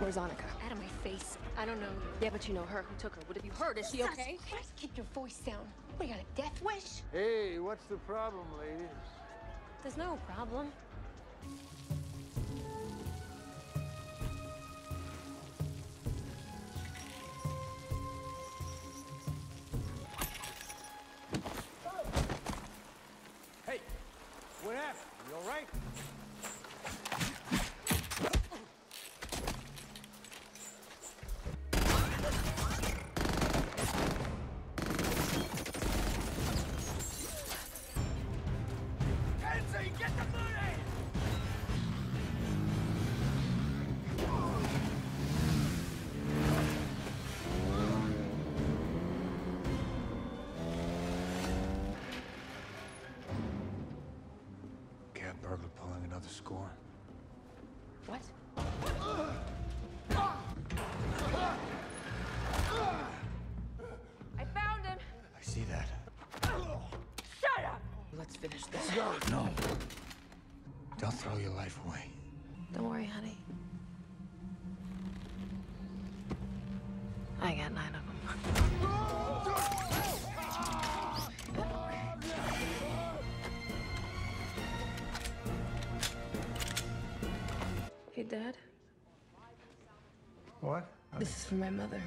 Where's Annika? Out of my face. I don't know. Yeah, but you know her. Who took her? What have you heard? Is she okay? Keep your voice down. You got a death wish? Hey, what's the problem, ladies? There's no problem. Burglar pulling another score. What? I found him. I see that. Shut up. Let's finish this. No. Don't throw your life away. Don't worry, honey. I got nine of them. Dad. What? This is for my mother.